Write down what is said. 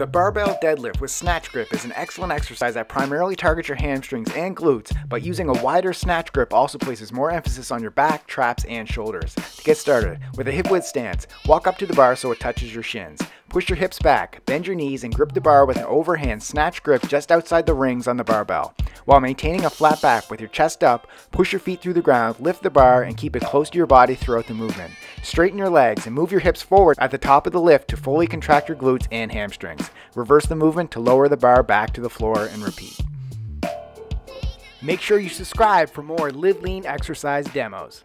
The barbell deadlift with snatch grip is an excellent exercise that primarily targets your hamstrings and glutes, but using a wider snatch grip also places more emphasis on your back, traps, and shoulders. To get started, with a hip width stance, walk up to the bar so it touches your shins. Push your hips back, bend your knees, and grip the bar with an overhand snatch grip just outside the rings on the barbell. While maintaining a flat back with your chest up, push your feet through the ground, lift the bar, and keep it close to your body throughout the movement. Straighten your legs and move your hips forward at the top of the lift to fully contract your glutes and hamstrings. Reverse the movement to lower the bar back to the floor and repeat. Make sure you subscribe for more Live Lean exercise demos.